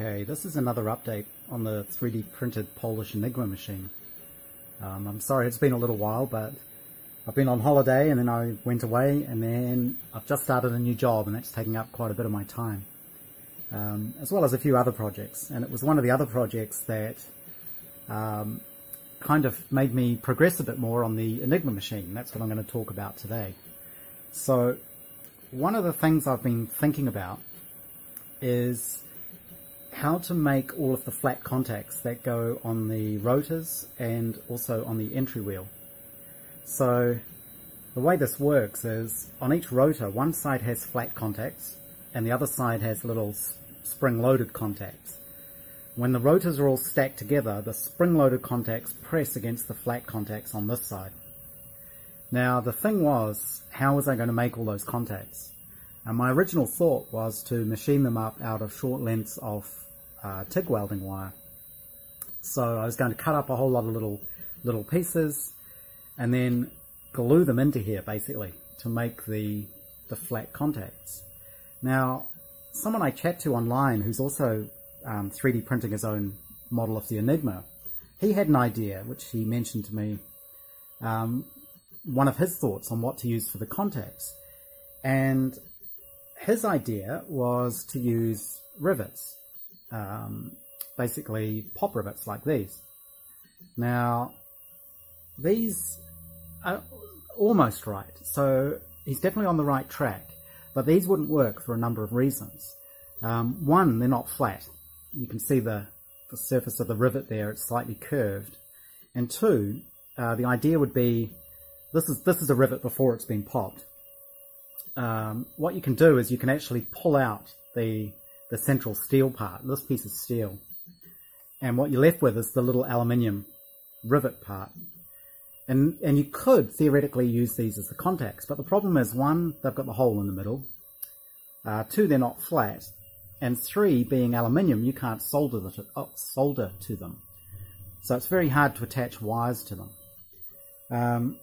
Okay, this is another update on the 3D printed Polish Enigma machine. Um, I'm sorry it's been a little while, but I've been on holiday and then I went away and then I've just started a new job and that's taking up quite a bit of my time. Um, as well as a few other projects. And it was one of the other projects that um, kind of made me progress a bit more on the Enigma machine. That's what I'm going to talk about today. So one of the things I've been thinking about is how to make all of the flat contacts that go on the rotors and also on the entry wheel. So the way this works is on each rotor one side has flat contacts and the other side has little spring-loaded contacts. When the rotors are all stacked together, the spring-loaded contacts press against the flat contacts on this side. Now the thing was, how was I going to make all those contacts? And my original thought was to machine them up out of short lengths of uh, TIG welding wire. So I was going to cut up a whole lot of little little pieces and then glue them into here basically to make the the flat contacts. Now, someone I chat to online who's also um, 3D printing his own model of the Enigma, he had an idea which he mentioned to me, um, one of his thoughts on what to use for the contacts. And his idea was to use rivets um, basically pop rivets like these. Now, these are almost right. So he's definitely on the right track, but these wouldn't work for a number of reasons. Um, one, they're not flat. You can see the, the surface of the rivet there, it's slightly curved. And two, uh, the idea would be, this is, this is a rivet before it's been popped. Um, what you can do is you can actually pull out the the central steel part. This piece is steel. And what you're left with is the little aluminium rivet part. And, and you could theoretically use these as the contacts, but the problem is one, they've got the hole in the middle. Uh, two, they're not flat. And three, being aluminium, you can't solder, the, oh, solder to them. So it's very hard to attach wires to them. Um,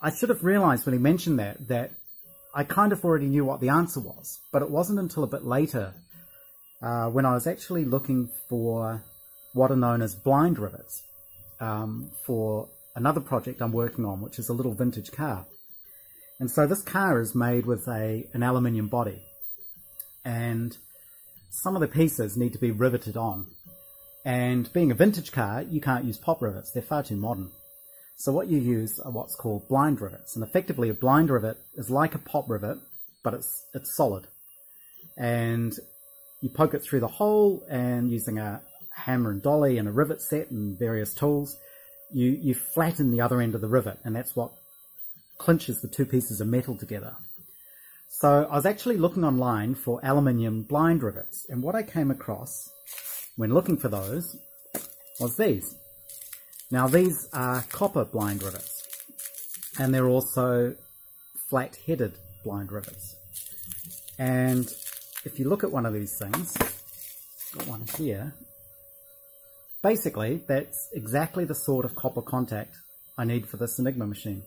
I should have realized when he mentioned that, that I kind of already knew what the answer was, but it wasn't until a bit later uh, when I was actually looking for what are known as blind rivets um, for another project I'm working on, which is a little vintage car. And so this car is made with a an aluminium body, and some of the pieces need to be riveted on. And being a vintage car, you can't use pop rivets; they're far too modern. So what you use are what's called blind rivets, and effectively a blind rivet is like a pop rivet, but it's it's solid, and you poke it through the hole and using a hammer and dolly and a rivet set and various tools, you, you flatten the other end of the rivet and that's what clinches the two pieces of metal together. So I was actually looking online for aluminium blind rivets and what I came across when looking for those was these. Now these are copper blind rivets and they're also flat-headed blind rivets. And if you look at one of these things, got one here, basically that's exactly the sort of copper contact I need for this Enigma machine.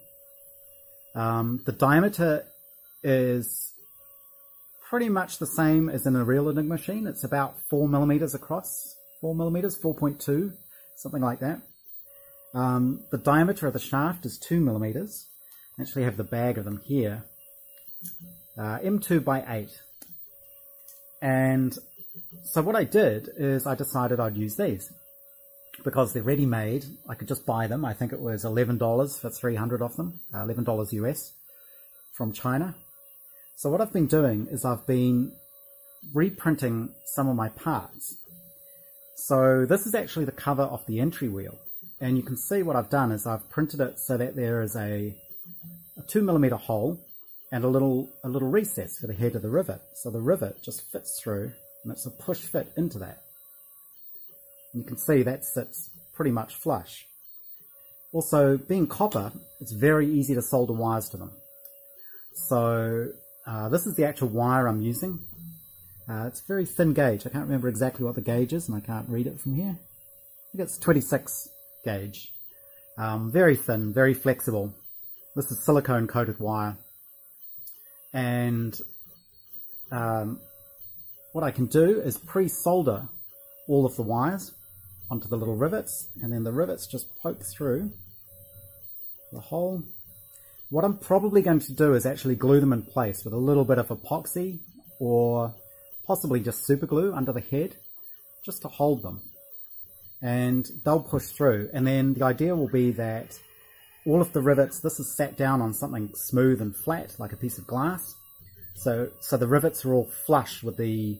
Um, the diameter is pretty much the same as in a real Enigma machine. It's about 4 millimeters across, 4 millimeters, 4.2, something like that. Um, the diameter of the shaft is 2 millimeters. I actually have the bag of them here. Uh, M2 by 8. And so what I did is I decided I'd use these because they're ready made. I could just buy them. I think it was $11 for 300 of them, uh, $11 US from China. So what I've been doing is I've been reprinting some of my parts. So this is actually the cover of the entry wheel. And you can see what I've done is I've printed it so that there is a, a two millimeter hole and a little a little recess for the head of the rivet. So the rivet just fits through and it's a push fit into that. And you can see that sits pretty much flush. Also, being copper, it's very easy to solder wires to them. So uh, this is the actual wire I'm using. Uh, it's very thin gauge. I can't remember exactly what the gauge is and I can't read it from here. I think it's 26 gauge. Um, very thin, very flexible. This is silicone coated wire and um, what I can do is pre-solder all of the wires onto the little rivets and then the rivets just poke through the hole. What I'm probably going to do is actually glue them in place with a little bit of epoxy or possibly just super glue under the head just to hold them and they'll push through. And then the idea will be that all of the rivets this is sat down on something smooth and flat like a piece of glass. So so the rivets are all flush with the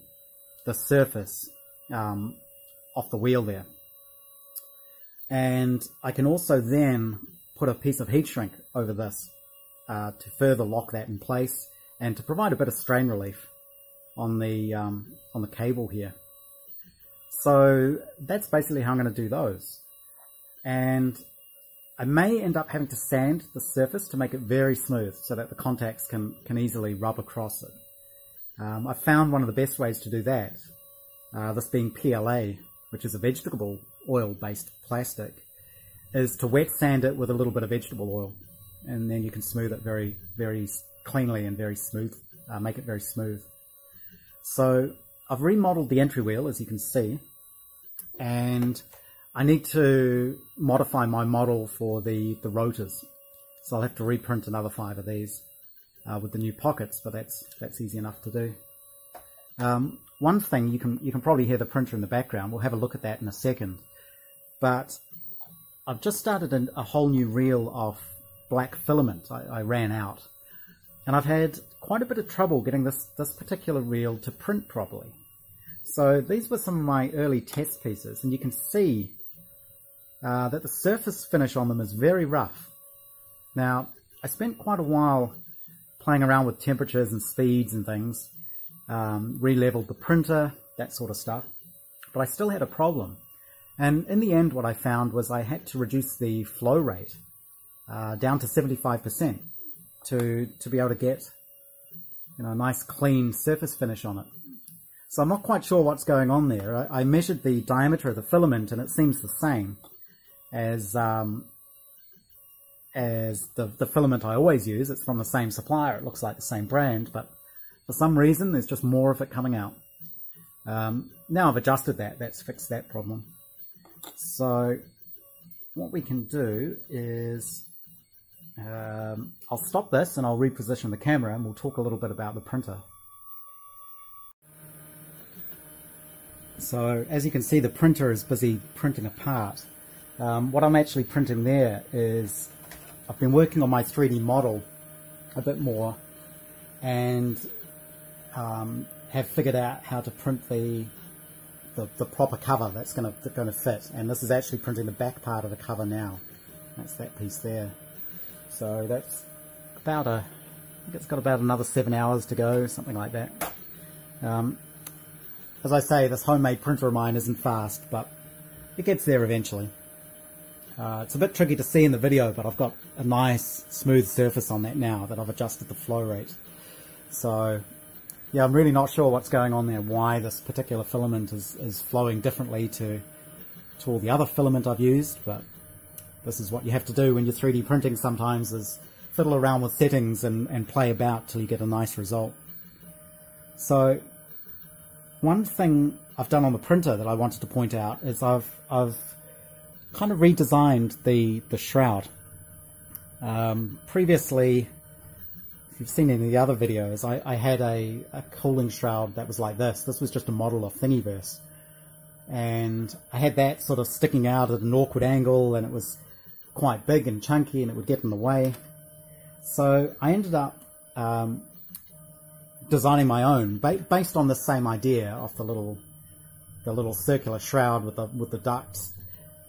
the surface um, off the wheel there. And I can also then put a piece of heat shrink over this uh, to further lock that in place and to provide a bit of strain relief on the um, on the cable here. So that's basically how I'm going to do those. And I may end up having to sand the surface to make it very smooth so that the contacts can, can easily rub across it. Um, I found one of the best ways to do that, uh, this being PLA, which is a vegetable oil based plastic, is to wet sand it with a little bit of vegetable oil. And then you can smooth it very, very cleanly and very smooth, uh, make it very smooth. So I've remodeled the entry wheel, as you can see, and I need to modify my model for the, the rotors. So I'll have to reprint another five of these uh, with the new pockets, but that's that's easy enough to do. Um, one thing you can you can probably hear the printer in the background. We'll have a look at that in a second. But I've just started a, a whole new reel of black filament. I, I ran out, and I've had quite a bit of trouble getting this, this particular reel to print properly. So these were some of my early test pieces and you can see uh, that the surface finish on them is very rough. Now, I spent quite a while playing around with temperatures and speeds and things, um, re-leveled the printer, that sort of stuff, but I still had a problem. And in the end, what I found was I had to reduce the flow rate uh, down to 75% to, to be able to get you know, a nice clean surface finish on it. So I'm not quite sure what's going on there. I, I measured the diameter of the filament and it seems the same as um, as the, the filament I always use. It's from the same supplier. It looks like the same brand, but for some reason there's just more of it coming out. Um, now I've adjusted that. That's fixed that problem. So what we can do is um, I'll stop this and I'll reposition the camera and we'll talk a little bit about the printer. So as you can see the printer is busy printing a part. Um, what I'm actually printing there is I've been working on my 3D model a bit more and um, have figured out how to print the the, the proper cover that's going to going to fit and this is actually printing the back part of the cover now. That's that piece there. So that's about a, I think it's got about another seven hours to go, something like that. Um, as I say, this homemade printer of mine isn't fast, but it gets there eventually. Uh, it's a bit tricky to see in the video, but I've got a nice smooth surface on that now that I've adjusted the flow rate. So, yeah, I'm really not sure what's going on there, why this particular filament is, is flowing differently to, to all the other filament I've used, but this is what you have to do when you're 3D printing sometimes is fiddle around with settings and, and play about till you get a nice result. So one thing I've done on the printer that I wanted to point out is I've, I've kind of redesigned the, the shroud. Um, previously, if you've seen any of the other videos, I, I had a, a cooling shroud that was like this. This was just a model of Thingiverse. And I had that sort of sticking out at an awkward angle and it was quite big and chunky and it would get in the way. So I ended up um, designing my own ba based on the same idea of the little the little circular shroud with the with the ducts.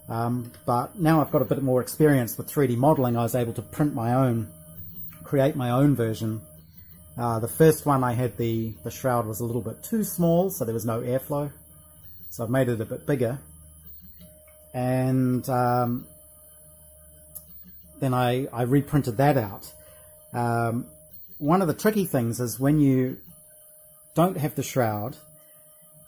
Um, but now I've got a bit more experience with 3D modeling. I was able to print my own, create my own version. Uh, the first one I had the the shroud was a little bit too small, so there was no airflow. So I've made it a bit bigger, and um, then I, I reprinted that out. Um, one of the tricky things is when you don't have the shroud,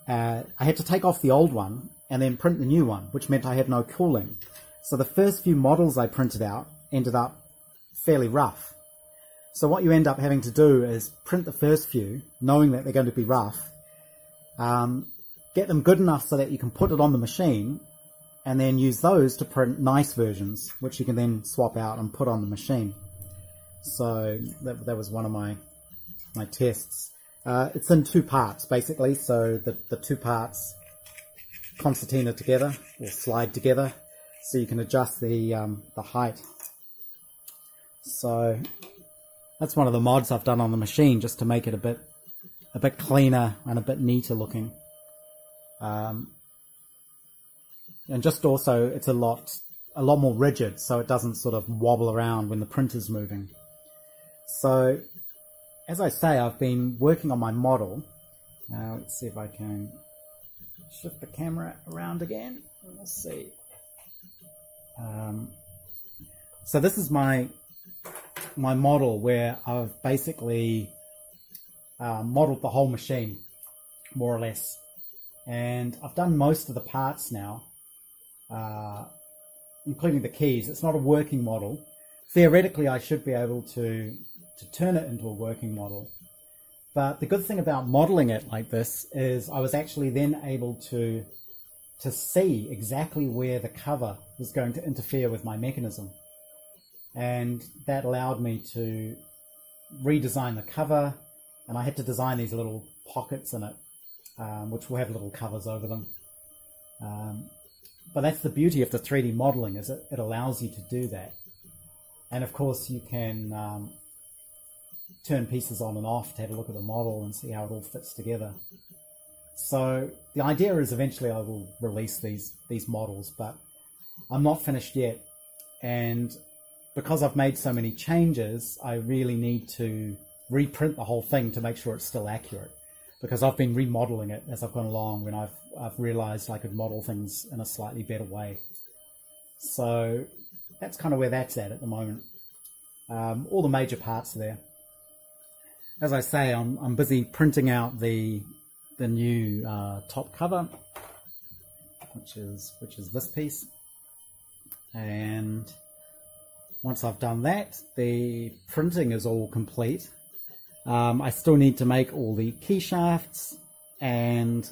uh, I had to take off the old one and then print the new one, which meant I had no cooling. So the first few models I printed out ended up fairly rough. So what you end up having to do is print the first few, knowing that they're going to be rough, um, get them good enough so that you can put it on the machine and then use those to print nice versions, which you can then swap out and put on the machine. So that, that was one of my my tests. Uh, it's in two parts basically, so the, the two parts concertina together or slide together so you can adjust the um, the height. So that's one of the mods I've done on the machine just to make it a bit a bit cleaner and a bit neater looking. Um, and just also it's a lot a lot more rigid so it doesn't sort of wobble around when the printer's moving. So as I say I've been working on my model. Let's see if I can shift the camera around again. Let's see. Um, so this is my my model where I've basically uh, modeled the whole machine, more or less. And I've done most of the parts now, uh, including the keys. It's not a working model. Theoretically, I should be able to, to turn it into a working model. But the good thing about modeling it like this is I was actually then able to to see exactly where the cover was going to interfere with my mechanism. And that allowed me to redesign the cover, and I had to design these little pockets in it, um, which will have little covers over them. Um, but that's the beauty of the 3D modeling, is it, it allows you to do that. And of course, you can um, turn pieces on and off to have a look at the model and see how it all fits together. So the idea is eventually I will release these these models, but I'm not finished yet. And because I've made so many changes, I really need to reprint the whole thing to make sure it's still accurate. Because I've been remodeling it as I've gone along when I've I've realized I could model things in a slightly better way. So that's kind of where that's at at the moment. Um, all the major parts are there. As I say, I'm, I'm busy printing out the the new uh, top cover, which is which is this piece. And once I've done that, the printing is all complete. Um, I still need to make all the key shafts and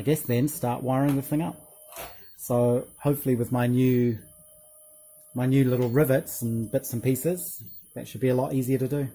I guess then start wiring the thing up. So hopefully with my new my new little rivets and bits and pieces, that should be a lot easier to do.